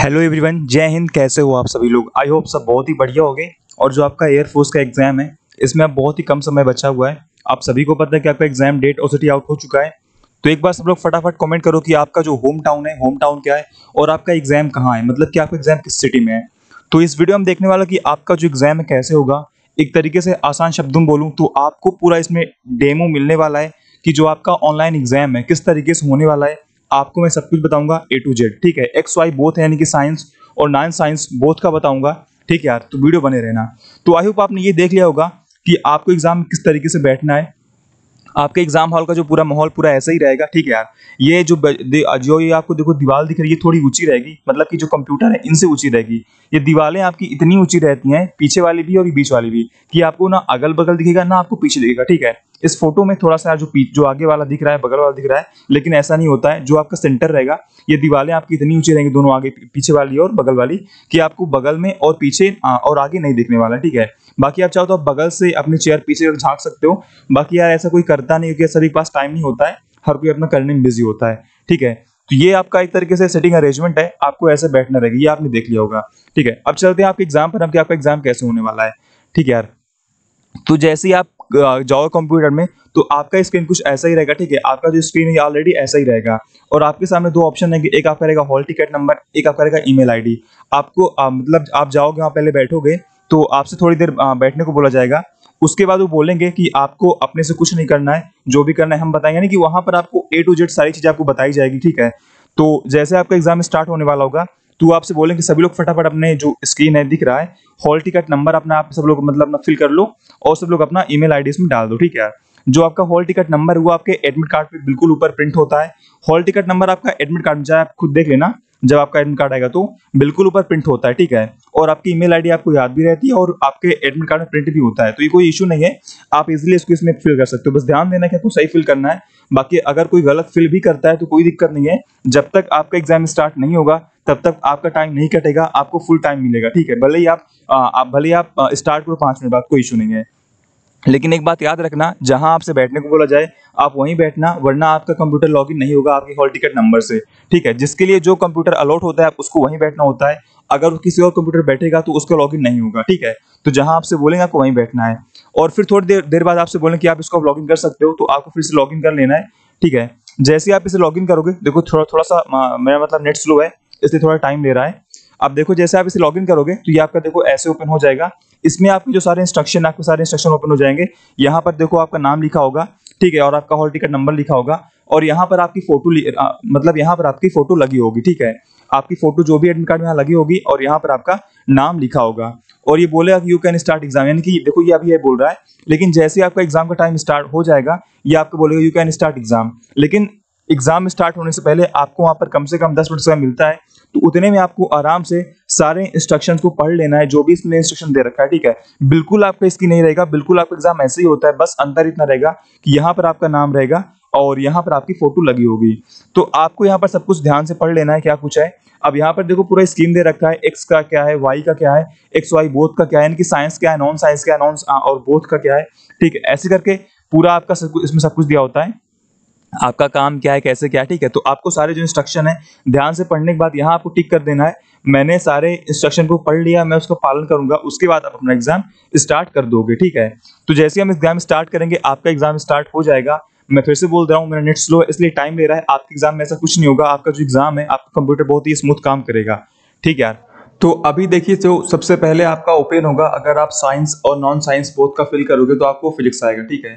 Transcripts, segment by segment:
Hello everyone जय हिंद, कैसे हो आप सभी लोग? आई होप सब बहुत ही बढ़िया हो गए और जो आपका एयरफोर्स का एग्ज़ाम है, इसमें अब बहुत ही कम समय बचा हुआ है। आप सभी को पता है कि आपका एग्ज़ाम डेट और सिटी आउट हो चुका है। तो एक बार सब लोग फटाफट कमेंट करो कि आपका जो होम टाउन है होम टाउन क्या है? और आपका एग्ज़ाम कहाँ है? मतलब कि आपका एग्ज़ाम किस सिटी में है? तो इस वीडियो में देखने वाला कि आपका जो एग्ज़ाम है कैसे होगा। एक तरीके से आसान शब्दों में बोलूँ तो आपको पूरा इसमें डेमो मिलने वाला है कि जो आपका ऑनलाइन एग्ज़ाम है, किस तरीके से होने वाला है। आपको मैं सब कुछ बताऊँगा ए टू जेड ठीक है? एक्स वाई बोथ है, यानी कि साइंस और नॉन साइंस बोथ का बताऊँगा, ठीक है यार? तो वीडियो बने रहना। तो आई होप आपने ये देख लिया होगा कि आपको एग्ज़ाम किस तरीके से बैठना है। आपके एग्ज़ाम हॉल का जो पूरा माहौल, पूरा ऐसा ही रहेगा, ठीक है यार? ये जो जो ये आपको देखो दीवार दिख रही है थोड़ी ऊँची रहेगी मतलब कि जो कंप्यूटर है, इनसे ऊँची रहेगी। ये दीवारें आपकी इतनी ऊँची रहती हैं, पीछे वाली भी और बीच वाली भी, कि आपको ना अगल बगल दिखेगा, ना आपको पीछे दिखेगा, ठीक है? इस फ़ोटो में थोड़ा सा जो जो आगे वाला दिख रहा है, बगल वाला दिख रहा है, लेकिन ऐसा नहीं होता है। जो आपका सेंटर रहेगा, ये दीवारें आपकी इतनी ऊँची रहेंगी, दोनों आगे पीछे वाली और बगल वाली, कि आपको बगल में और पीछे और आगे नहीं दिखने वाला ठीक है? बाकी आप चाहो तो आप बगल से अपनी चेयर पीछे झाँक सकते हो। बाकी यार ऐसा कोई करता नहीं, क्योंकि सभी के पास टाइम नहीं होता है, हर कोई अपना करने में बिज़ी होता है, ठीक है? तो ये आपका एक तरीके से सेटिंग अरेंजमेंट है, आपको ऐसे बैठना रहेगा, ये आपने देख लिया होगा, ठीक है? अब चलते हैं आपके एग्ज़ाम पर हम कि आपका एग्ज़ाम कैसे होने वाला है, ठीक है यार? तो जैसे ही आप जाओ कंप्यूटर में तो आपका स्क्रीन कुछ ऐसा ही रहेगा ठीक है? आपका जो स्क्रीन है ऑलरेडी ऐसा ही रहेगा। और आपके सामने दो ऑप्शन है कि एक आपका रहेगा हॉल टिकट नंबर एक आपका रहेगा ईमेल आईडी आपको आ, मतलब आप जाओगे वहाँ पहले बैठोगे तो आपसे थोड़ी देर बैठने को बोला जाएगा। उसके बाद वो बोलेंगे कि आपको अपने से कुछ नहीं करना है जो भी करना है हम बताएँगे कि वहाँ पर आपको ए टू जेड सारी चीज़ें आपको बताई जाएगी ठीक है? तो जैसे आपका एग्ज़ाम स्टार्ट होने वाला होगा तो आपसे बोलेंगे सभी लोग फटाफट अपने जो स्क्रीन है, दिख रहा है हॉल टिकट नंबर अपना आप सब लोग मतलब अपना फिल कर लो और सब लोग अपना ईमेल आईडी इसमें डाल दो, ठीक है जो आपका हॉल टिकट नंबर वो आपके एडमिट कार्ड पे बिल्कुल ऊपर प्रिंट होता है। हॉल टिकट नंबर आपका एडमिट कार्ड चाहे आप खुद देख लेना, जब आपका एडमिट कार्ड आएगा तो बिल्कुल ऊपर प्रिंट होता है, ठीक है? और आपकी ईमेल आईडी आपको याद भी रहती है और आपके एडमिट कार्ड में प्रिंट भी होता है। तो ये कोई इशू नहीं है, आप इजिली इसको इसमें फिल कर सकते हो। बस ध्यान देना कि आपको सही फिल करना है। बाकी अगर कोई गलत फिल भी करता है तो कोई दिक्कत नहीं है। जब तक आपका एग्ज़ाम स्टार्ट नहीं होगा तब तक आपका टाइम नहीं कटेगा आपको फुल टाइम मिलेगा ठीक है? भले ही आप, आप भले ही आप स्टार्ट करो पाँच मिनट बाद कोई इशू नहीं है। लेकिन एक बात याद रखना जहाँ आपसे बैठने को बोला जाए आप वहीं बैठना वरना आपका कंप्यूटर लॉगिन नहीं होगा आपके हॉल टिकट नंबर से ठीक है? जिसके लिए जो कंप्यूटर अलॉट होता है उसको वहीं बैठना होता है। अगर किसी और कंप्यूटर बैठेगा तो उसका लॉगिन नहीं होगा ठीक है? तो जहाँ आपसे बोलेंगे आपको वहीं बैठना है। और फिर थोड़ी देर देर बाद आपसे बोलें कि आप इसको लॉगिन कर सकते हो तो आपको फिर से लॉगिन कर लेना है ठीक है? जैसे आप इसे लॉगिन करोगे देखो थोड़ा थोड़ा सा मेरा मतलब नेट स्लो है इसलिए थोड़ा टाइम ले रहा है। अब देखो, जैसे आप इसे लॉगिन करोगे तो ये आपका देखो ऐसे ओपन हो जाएगा। इसमें आपके जो सारे इंस्ट्रक्शन आपके सारे इंस्ट्रक्शन ओपन हो जाएँगे। यहाँ पर देखो आपका नाम लिखा होगा, ठीक है, और आपका हॉल टिकट नंबर लिखा होगा। और यहाँ पर आपकी फ़ोटो मतलब यहाँ पर आपकी फ़ोटो लगी होगी, ठीक है। आपकी फ़ोटो जो भी एडमिट कार्ड में यहाँ लगी होगी, और यहाँ पर आपका नाम लिखा होगा। और ये बोलेगा यू कैन स्टार्ट एग्ज़ाम यानी कि देखो ये अभी ये बोल रहा है। लेकिन जैसे आपका एग्ज़ाम का टाइम स्टार्ट हो जाएगा, ये आपको बोलेगा यू कैन स्टार्ट एग्ज़ाम लेकिन एग्ज़ाम स्टार्ट होने से पहले आपको वहाँ पर कम से कम दस मिनट समय मिलता है तो उतने में आपको आराम से सारे इंस्ट्रक्शन को पढ़ लेना है, जो भी इसमें इंस्ट्रक्शन दे रखा है, ठीक है? बिल्कुल आपका इसकी नहीं रहेगा, बिल्कुल आपका एग्ज़ाम ऐसे ही होता है, बस अंतर इतना रहेगा कि यहाँ पर आपका नाम रहेगा और यहाँ पर आपकी फ़ोटो लगी होगी। तो आपको यहाँ पर सब कुछ ध्यान से पढ़ लेना है, क्या कुछ है? अब यहाँ पर देखो पूरा स्कीम दे रखा है एक्स का क्या है वाई का क्या है एक्स वाई बोथ का क्या है, इनकी साइंस क्या है नॉन साइंस क्या है नॉन और बोथ का क्या है, ठीक है? ऐसे करके पूरा आपका सब कुछ, इसमें सब कुछ दिया होता है। आपका काम क्या है, कैसे क्या है, ठीक है? तो आपको सारे जो इंस्ट्रक्शन है, ध्यान से पढ़ने के बाद यहाँ आपको टिक कर देना है। मैंने सारे इंस्ट्रक्शन को पढ़ लिया, मैं उसका पालन करूँगा, उसके बाद आप अपना एग्ज़ाम स्टार्ट कर दोगे, ठीक है? तो जैसे हम एग्ज़ाम स्टार्ट करेंगे, आपका एग्ज़ाम स्टार्ट हो जाएगा। मैं फिर से बोल रहा हूँ, मेरा नेट स्लो है, इसलिए टाइम ले रहा है। आपके एग्ज़ाम में ऐसा कुछ नहीं होगा। आपका जो एग्ज़ाम है, आपका कंप्यूटर बहुत ही स्मूथ काम करेगा, ठीक है यार? तो अभी देखिए, जो सबसे पहले आपका ओपन होगा, अगर आप साइंस और नॉन साइंस बोथ का फिल करोगे तो आपको फिजिक्स आएगा, ठीक है?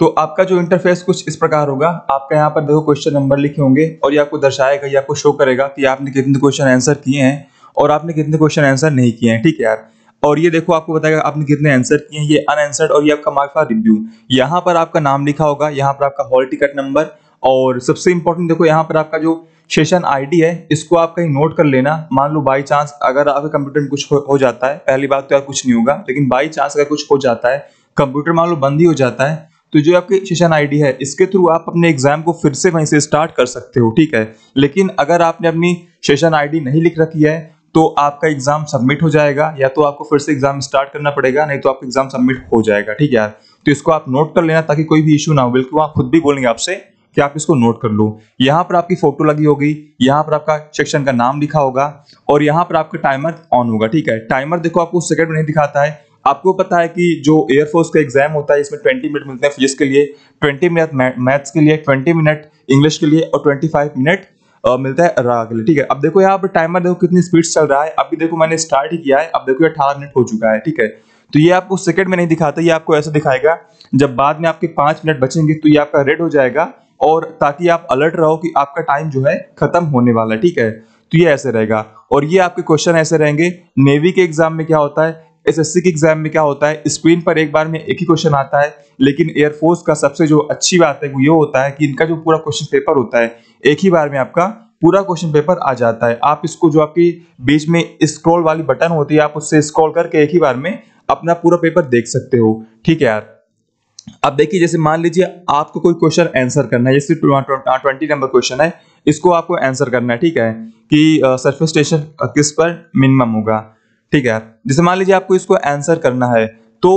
तो आपका जो इंटरफेस कुछ इस प्रकार होगा। आपका यहाँ पर देखो क्वेश्चन नंबर लिखे होंगे और ये आपको दर्शाएगा ये आपको शो करेगा कि आपने कितने क्वेश्चन आंसर किए हैं और आपने कितने क्वेश्चन आंसर नहीं किए हैं ठीक है यार? और ये देखो आपको बताएगा आपने कितने आंसर किए हैं ये अनआंसर्ड और ये आपका मार्क रिव्यू यहाँ पर आपका नाम लिखा होगा यहाँ पर आपका हॉल टिकट नंबर और सबसे इंपॉर्टेंट देखो यहाँ पर आपका जो सेशन आईडी है इसको आप कहीं नोट कर लेना। मान लो बाई चांस अगर आपके कंप्यूटर में कुछ हो, हो जाता है पहली बात तो यार कुछ नहीं होगा लेकिन बाई चांस अगर कुछ हो जाता है कंप्यूटर मान लो बंद ही हो जाता है तो जो आपकी सेशन आईडी है, इसके थ्रू आप अपने एग्ज़ाम को फिर से वहीं से स्टार्ट कर सकते हो, ठीक है? लेकिन अगर आपने अपनी सेशन आईडी नहीं लिख रखी है तो आपका एग्ज़ाम सबमिट हो जाएगा, या तो आपको फिर से एग्ज़ाम स्टार्ट करना पड़ेगा, नहीं तो आपका एग्ज़ाम सबमिट हो जाएगा, ठीक है? यार तो इसको आप नोट कर लेना ताकि कोई भी इशू ना हो बिल्कुल आप खुद भी बोलेंगे आपसे कि आप इसको नोट कर लो। यहाँ पर आपकी फ़ोटो लगी होगी, यहाँ पर आपका सेक्शन का नाम लिखा होगा, और यहाँ पर आपका टाइमर ऑन होगा, ठीक है? टाइमर देखो आपको सेकंड में नहीं दिखाता है आपको पता है कि जो एयरफोर्स का एग्ज़ाम होता है, इसमें 20 मिनट मिलते हैं फिजिक्स के लिए 20 मिनट मैथ्स के लिए 20 मिनट इंग्लिश के लिए और 25 मिनट मिलता है रा के लिए, ठीक है? अब देखो यहाँ पर टाइमर देखो कितनी स्पीड चल रहा है। अभी देखो मैंने स्टार्ट ही किया है, अब देखो अठारह मिनट हो चुका है, ठीक है? तो ये आपको सेकंड में नहीं दिखाता, ये आपको ऐसा दिखाएगा। जब बाद में आपके पाँच मिनट बचेंगे तो ये आपका रेड हो जाएगा और ताकि आप अलर्ट रहो कि आपका टाइम जो है खत्म होने वाला है, ठीक है? तो ये ऐसे रहेगा और ये आपके क्वेश्चन ऐसे रहेंगे नेवी के एग्ज़ाम में क्या होता है? एसएससी के एग्ज़ाम में क्या होता है? स्क्रीन पर एक बार में एक ही क्वेश्चन आता है, लेकिन एयरफोर्स का सबसे जो अच्छी बात है, वो ये होता है कि इनका जो पूरा क्वेश्चन पेपर होता है, एक ही बार में आपका पूरा क्वेश्चन पेपर आ जाता है। आप इसको जो आपकी बीच में स्क्रॉल वाली बटन होती है, आप उससे स्क्रॉल करके एक ही बार में अपना पूरा पेपर देख सकते हो। ठीक है यार? अब देखिए, जैसे मान लीजिए आपको कोई क्वेश्चन आंसर करना है, जैसे ट्वेंटी नंबर क्वेश्चन है, इसको आपको आंसर करना है, ठीक है? कि सरफेस स्टेशन किस पर मिनिमम होगा? ठीक है जैसे मान लीजिए आपको इसको आंसर करना है तो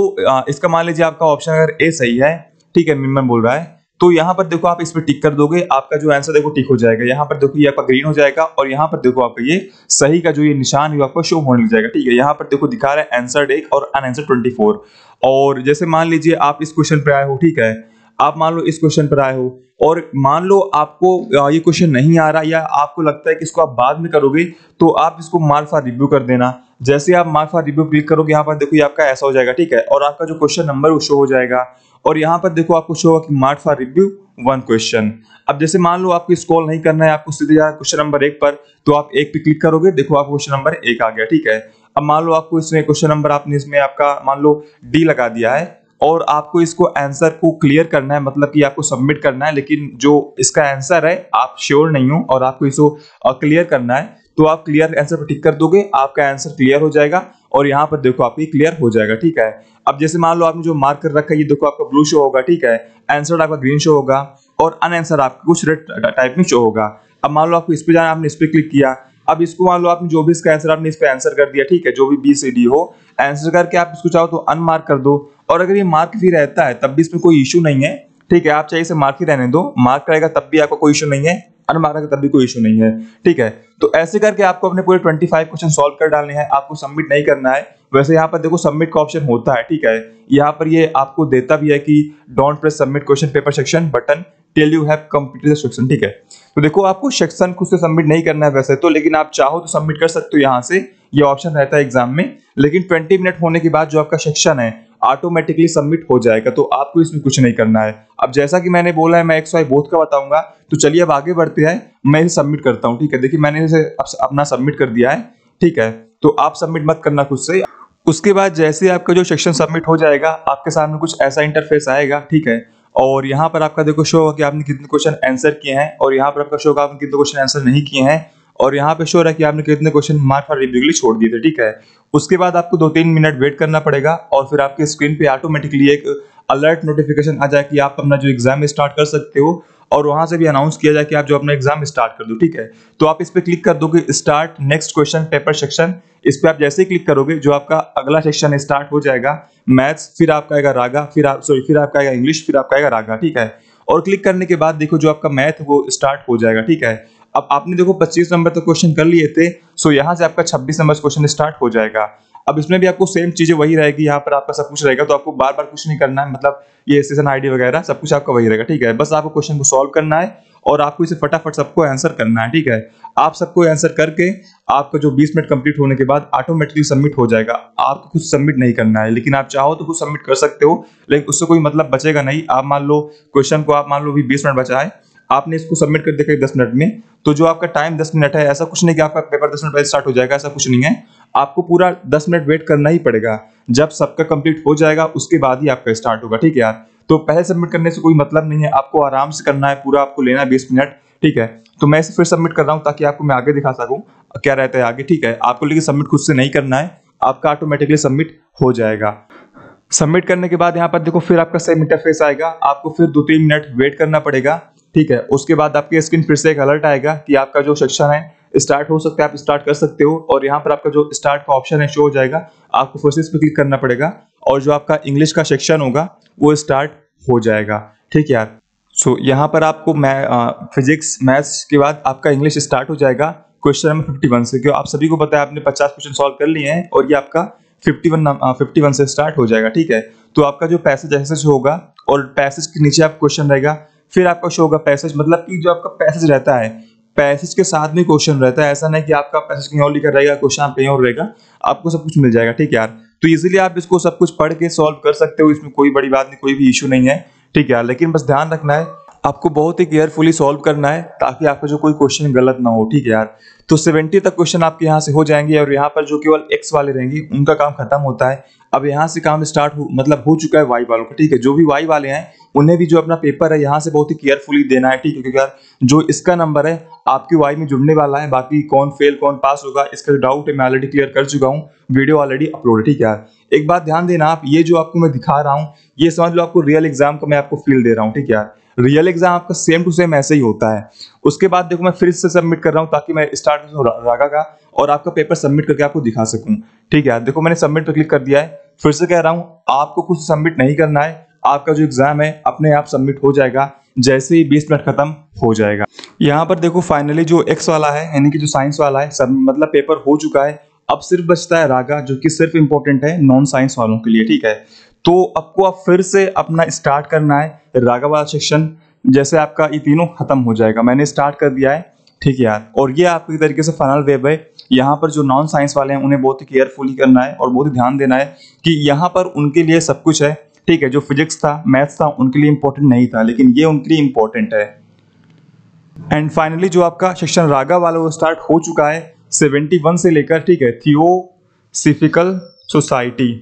इसका मान लीजिए आपका ऑप्शन अगर ए सही है, ठीक है मिनिमम बोल रहा है तो यहाँ पर देखो आप इस पर टिक कर दोगे, आपका जो आंसर देखो टिक हो जाएगा। यहाँ पर देखो ये आपका ग्रीन हो जाएगा और यहाँ पर देखो आपका ये सही का जो ये निशान है आपको शो होने लग जाएगा, ठीक है। यहाँ पर देखो दिखा रहा है आंसर एक और अन अनआंसर ट्वेंटी फोर और जैसे मान लीजिए आप इस क्वेश्चन पर आए हो, ठीक है, आप मान लो इस क्वेश्चन पर आए हो और मान लो आपको ये क्वेश्चन नहीं आ रहा या आपको लगता है कि इसको आप बाद में करोगे तो आप इसको मार्क फॉर रिव्यू कर देना। जैसे आप मार्क फॉर रिव्यू क्लिक करोगे, यहाँ पर देखो ये आपका ऐसा हो जाएगा, ठीक है? और आपका जो क्वेश्चन नंबर वो शो हो जाएगा। और यहाँ पर देखो आपको शो होगा कि mark for review one question अब जैसे मान लो आपको स्क्रॉल नहीं करना है, आपको सीधे जाना क्वेश्चन नंबर एक पर तो आप एक पे क्लिक करोगे, देखो आपको क्वेश्चन नंबर एक आ गया, ठीक है? अब मान लो आपको इसमें क्वेश्चन नंबर आपने इसमें आपका, मान लो डी लगा दिया है और आपको इसको आंसर को क्लियर करना है मतलब कि आपको सबमिट करना है, लेकिन जो इसका आंसर है, आप श्योर नहीं हो और आपको इसको क्लियर करना है तो आप क्लियर आंसर पर टिक कर दोगे, आपका आंसर क्लियर हो जाएगा और यहाँ पर देखो आपकी क्लियर हो जाएगा, ठीक है? अब जैसे मान लो आपने जो मार्क कर रखा है, ये देखो आपका ब्लू शो होगा, ठीक है? आंसर आपका ग्रीन शो होगा और अनआंसर आपका कुछ रेड टाइप में शो होगा। अब मान लो आपको इस पे जाना आपने इस पर क्लिक किया। अब इसको मान लो आपने जो भी इसका आंसर आपने इस पे आंसर कर दिया, ठीक है? जो भी बी सी डी हो आंसर करके आप इसको चाहो तो अनमार्क कर दो। और अगर ये मार्क भी रहता है, तब भी इसमें कोई इशू नहीं है। ठीक है, आप चाहिए इसे मार्क ही रहने दो। मार्क रहेगा तब भी आपको कोई इशू नहीं है। अनमार्क रहेगा, तब भी कोई इशू नहीं है। ठीक है तो ऐसे करके आपको अपने पूरे 25 क्वेश्चन सॉल्व कर डालने हैं। आपको सबमिट नहीं करना है। वैसे यहाँ पर देखो सबमिट का ऑप्शन होता है। ठीक है, यहाँ पर ये आपको देता भी है कि don't press submit question paper section button till you have completed section ठीक है तो देखो, आपको सेक्शन खुद से सबमिट नहीं करना है वैसे तो लेकिन आप चाहो तो सबमिट कर सकते हो यहाँ से। ये ऑप्शन रहता है एग्ज़ाम में। लेकिन 20 मिनट होने के बाद जो आपका सेक्शन है ऑटोमेटिकली सबमिट हो जाएगा तो आपको इसमें कुछ नहीं करना है। अब जैसा कि मैंने बोला है, मैं एक्स वाई बोथ का बताऊँगा तो चलिए अब आगे बढ़ते हैं। मैं इसे सबमिट करता हूँ, ठीक है? देखिए, मैंने इसे अपना सबमिट कर दिया है, ठीक है? तो आप सबमिट मत करना खुद से। उसके बाद जैसे आपका जो सेक्शन सबमिट हो जाएगा, आपके सामने कुछ ऐसा इंटरफेस आएगा, ठीक है? और यहाँ पर आपका देखो शो होगा कि आपने कितने क्वेश्चन आंसर किए हैं, और यहाँ पर आपका शो होगा आपने कितने क्वेश्चन आंसर नहीं किए हैं। और यहाँ पे शो रहा है कि आपने कितने क्वेश्चन मार्क फॉर रिव्यू के लिए छोड़ दिए थे, ठीक है? उसके बाद आपको दो तीन मिनट वेट करना पड़ेगा और फिर आपके स्क्रीन पे ऑटोमेटिकली एक अलर्ट नोटिफिकेशन आ जाए कि आप अपना जो एग्ज़ाम स्टार्ट कर सकते हो और वहाँ से भी अनाउंस किया जाए कि आप जो अपना एग्ज़ाम स्टार्ट कर दो, ठीक है? तो आप इस पर क्लिक कर दोगे start next question paper section इस पे आप जैसे ही क्लिक करोगे, जो आपका अगला सेक्शन स्टार्ट हो जाएगा मैथ्स फिर आपका आएगा रागा, फिर आप सॉरी फिर आपका आएगा इंग्लिश फिर आपका आएगा रागा, ठीक है? और क्लिक करने के बाद देखो जो आपका मैथ वो स्टार्ट हो जाएगा, ठीक है? अब आपने देखो 25 नंबर तक क्वेश्चन कर लिए थे सो यहाँ से आपका 26 नंबर क्वेश्चन स्टार्ट हो जाएगा। अब इसमें भी आपको सेम चीज़ें वही रहेगी, यहाँ पर आपका सब कुछ रहेगा तो आपको बार बार कुछ नहीं करना है मतलब ये सेशन आईडी वगैरह सब कुछ आपका वही रहेगा, ठीक है? बस आपको क्वेश्चन को सॉल्व करना है और आपको इसे फटाफट सबको आंसर करना है, ठीक है? आप सबको आंसर करके आपका जो 20 मिनट कंप्लीट होने के बाद ऑटोमेटिकली सबमिट हो जाएगा। आपको कुछ सबमिट नहीं करना है, लेकिन आप चाहो तो कुछ सबमिट कर सकते हो, लेकिन उससे कोई मतलब बचेगा नहीं। आप मान लो क्वेश्चन को आप मान लो भी बीस मिनट बचा है आपने इसको सबमिट कर दिया दस मिनट में तो जो आपका टाइम दस मिनट है, ऐसा कुछ नहीं कि आपका पेपर दस मिनट बाद स्टार्ट हो जाएगा, ऐसा कुछ नहीं है। आपको पूरा दस मिनट वेट करना ही पड़ेगा। जब सबका कंप्लीट हो जाएगा, उसके बाद ही आपका स्टार्ट होगा, ठीक है यार? तो पहले सबमिट करने से कोई मतलब नहीं है। आपको आराम से करना है पूरा, आपको लेना है बीस मिनट, ठीक है? तो मैं इसे फिर सबमिट कर रहा हूँ ताकि आपको मैं आगे दिखा सकूँ क्या रहता है आगे, ठीक है? आपको लेकिन सबमिट खुद से नहीं करना है, आपका ऑटोमेटिकली सबमिट हो जाएगा। सबमिट करने के बाद यहाँ पर देखो फिर आपका सेम इंटरफेस आएगा। आपको फिर दो तीन मिनट वेट करना पड़ेगा। ठीक है? उसके बाद आपके स्क्रीन फिर से एक अलर्ट आएगा कि आपका जो सेक्शन है स्टार्ट हो सकता है आप स्टार्ट कर सकते हो और यहाँ पर आपका जो स्टार्ट का ऑप्शन है शो हो जाएगा। आपको फोर्सेस पे क्लिक करना पड़ेगा और जो आपका इंग्लिश का सेक्शन होगा वो स्टार्ट हो जाएगा। ठीक है यार? सो so, यहाँ पर आपको मैं फिजिक्स मैथ्स के बाद आपका इंग्लिश स्टार्ट हो जाएगा क्वेश्चन नंबर फिफ्टी वन से। क्यों? आप सभी को पता है आपने पचास क्वेश्चन सॉल्व कर लिए हैं और ये आपका फिफ्टी वन फिफ्टी वन से स्टार्ट हो जाएगा। ठीक है? तो आपका जो पैसेज ऐसे होगा और पैसेज के नीचे आप क्वेश्चन रहेगा फिर आपका शो होगा पैसेज मतलब कि जो आपका पैसेज रहता है पैसेज के साथ में क्वेश्चन रहता है। ऐसा नहीं कि आपका पैसेज कहीं और लिखा रहेगा क्वेश्चन कहीं और रहेगा, आपको सब कुछ मिल जाएगा, ठीक है यार? तो इजीली आप इसको सब कुछ पढ़ के सॉल्व कर सकते हो, इसमें कोई बड़ी बात नहीं, कोई भी इशू नहीं है, ठीक है यार? लेकिन बस ध्यान रखना है आपको बहुत ही केयरफुली सॉल्व करना है ताकि आपका जो कोई क्वेश्चन गलत ना हो, ठीक है यार? तो 70 तक क्वेश्चन आपके यहाँ से हो जाएँगे और यहाँ पर जो केवल एक्स वाले रहेंगे, उनका काम खत्म होता है। अब यहाँ से काम स्टार्ट हो मतलब हो चुका है वाई वालों का, ठीक है? जो भी वाई वाले हैं, उन्हें भी जो अपना पेपर है, यहाँ से बहुत ही केयरफुली देना है, ठीक है? क्योंकि यार, जो इसका नंबर है, आपकी वाई में जुड़ने वाला है, बाकी कौन फेल कौन पास होगा, इसका डाउट है, मैं ऑलरेडी क्लियर कर चुका हूँ वीडियो ऑलरेडी अपलोड है ठीक है यार? एक बात ध्यान देना आप, ये जो आपको मैं दिखा रहा हूँ, ये समझ लो आपको रियल एग्ज़ाम का मैं आपको फील दे रहा हूँ, ठीक है यार? रियल एग्ज़ाम आपका सेम टू सेम ऐसे ही होता है। उसके बाद देखो मैं फिर से सबमिट कर रहा हूँ ताकि मैं स्टार्ट रागा का और आपका पेपर सबमिट करके आपको दिखा सकूँ। ठीक है, देखो मैंने सबमिट पर क्लिक कर दिया है। फिर से कह रहा हूँ, आपको कुछ सबमिट नहीं करना है। आपका जो एग्ज़ाम है, अपने आप सबमिट हो जाएगा। जैसे ही 20 मिनट खत्म हो जाएगा। यहाँ पर देखो फाइनली जो एक्स वाला है, यानी कि जो साइंस वाला है, सब मतलब पेपर हो चुका है। अब सिर्फ़ बचता है रागा, जो कि सिर्फ़ इंपॉर्टेंट है नॉन साइंस वालों के लिए, ठीक है? तो आपको अब फिर से अपना स्टार्ट करना है रागा वाला सेक्शन जैसे आपका ये तीनों खत्म हो जाएगा। मैंने स्टार्ट कर दिया है, ठीक है यार। और ये आपकी तरीके से फाइनल वेब है। यहाँ पर जो नॉन साइंस वाले हैं, उन्हें बहुत ही केयरफुली करना है और बहुत ही ध्यान देना है कि यहाँ पर उनके लिए सब कुछ है, ठीक है। जो फिजिक्स था मैथ्स था, उनके लिए इंपॉर्टेंट नहीं था, लेकिन ये उनके लिए इंपॉर्टेंट है। एंड फाइनली जो आपका सेक्शन रागा वाला, वो स्टार्ट हो चुका है 71 से लेकर, ठीक है थियोसिफिकल सोसाइटी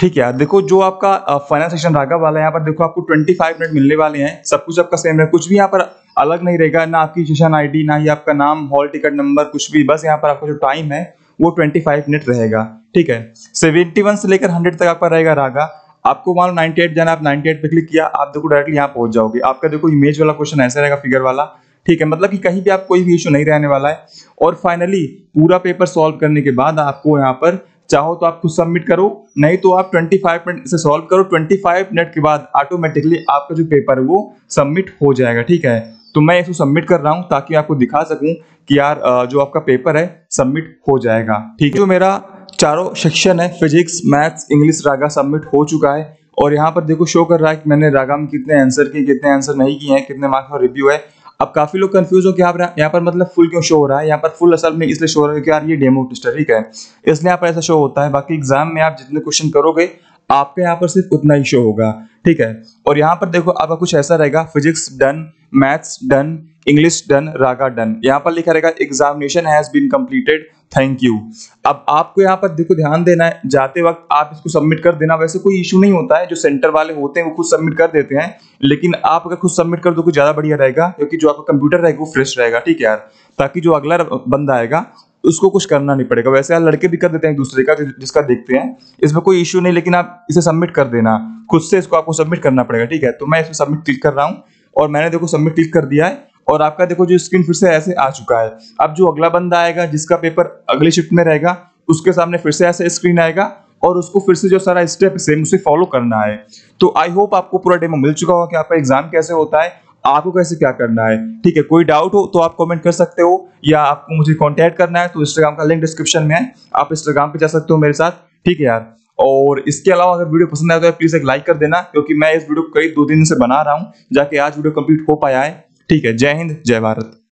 ठीक है, देखो जो आपका फाइनल सेक्शन रागा वाला है, यहाँ पर देखो आपको 25 मिनट मिलने वाले हैं। सब कुछ आपका सेम है, कुछ भी यहाँ पर अलग नहीं रहेगा, ना आपकी सेशन आईडी ना ही आपका नाम हॉल टिकट नंबर कुछ भी, बस यहाँ पर आपका जो टाइम है, वो 25 मिनट रहेगा। ठीक है? 71 से लेकर 100 तक आपका रहेगा रागा आपको मान लो 98 जाना आप 98 पे क्लिक किया, आप देखो डायरेक्टली यहाँ पहुँच जाओगे। आपका देखो इमेज वाला क्वेश्चन ऐसा रहेगा फिगर वाला। ठीक है? मतलब कि कहीं भी आप कोई भी इशू नहीं रहने वाला है। और फाइनली पूरा पेपर सॉल्व करने के बाद आपको यहाँ पर चाहो तो आप खुद सबमिट करो, नहीं तो आप 25 मिनट से सॉल्व करो 25 मिनट के बाद ऑटोमेटिकली आपका जो पेपर है वो सबमिट हो जाएगा, ठीक है? तो मैं इसको सबमिट कर रहा हूँ ताकि आपको दिखा सकूँ कि यार जो आपका पेपर है सबमिट हो जाएगा, ठीक है? जो मेरा चारों सेक्शन है फिजिक्स मैथ्स इंग्लिश रागा सबमिट हो चुका है। और यहाँ पर देखो शो कर रहा है कि मैंने रागा में कितने आंसर किए, कितने आंसर नहीं किए हैं, कितने मार्क्स का रिव्यू है। अब काफ़ी लोग कंफ्यूज हो कि आप यहाँ पर मतलब फुल क्यों शो हो रहा है? यहाँ पर फुल असल में इसलिए शो हो रहा है कि यार ये डेमो टेस्ट है, ठीक है? इसलिए यहाँ पर ऐसा शो होता है। बाकी एग्ज़ाम में आप जितने क्वेश्चन करोगे, आपके यहाँ पर सिर्फ़ उतना ही शो होगा, ठीक है? और यहाँ पर देखो, आपका कुछ ऐसा रहेगा physics done maths done English done रागा डन यहाँ पर लिखा रहेगा examination has been completed thank you अब आपको यहाँ पर देखो, ध्यान देना है, जाते वक्त आप इसको सबमिट कर देना। वैसे कोई इशू नहीं होता है, जो सेंटर वाले होते हैं, वो खुद सबमिट कर देते हैं। लेकिन आप अगर खुद सबमिट कर दो तो ज़्यादा बढ़िया रहेगा, क्योंकि जो आपका कंप्यूटर रहेगा, वो फ्रेश रहेगा। ठीक है यार? ताकि जो अगला बंदा आएगा, उसको कुछ करना नहीं पड़ेगा। वैसे यार, लड़के भी कर देते हैं एक दूसरे का जिसका देखते हैं। इसमें कोई इश्यू नहीं, लेकिन आप इसे सबमिट कर देना। खुद से इसको आपको सबमिट करना पड़ेगा। ठीक है? तो मैं इसमें सबमिट क्लिक कर रहा हूँ, और मैंने देखो सबमिट क्लिक कर दिया है। और आपका देखो जो स्क्रीन फिर से ऐसे आ चुका है। अब जो अगला बंदा आएगा, जिसका पेपर अगली शिफ्ट में रहेगा, उसके सामने फिर से ऐसे स्क्रीन आएगा और उसको फिर से जो सारा स्टेप सेम उसे फॉलो करना है। तो आई होप आपको पूरा डेमो मिल चुका होगा कि आपका एग्ज़ाम कैसे होता है, आपको कैसे क्या करना है। ठीक है, कोई डाउट हो तो आप कमेंट कर सकते हो या आपको मुझे कांटेक्ट करना है तो इंस्टाग्राम का लिंक डिस्क्रिप्शन में है। आप इंस्टाग्राम पे जा सकते हो मेरे साथ। ठीक है यार। और इसके अलावा अगर वीडियो पसंद आए तो प्लीज़ एक लाइक कर देना, क्योंकि मैं इस वीडियो को कई दो दिन से बना रहा हूँ, जाके आज वीडियो कंप्लीट हो पाया है। ठीक है जय हिंद जय भारत।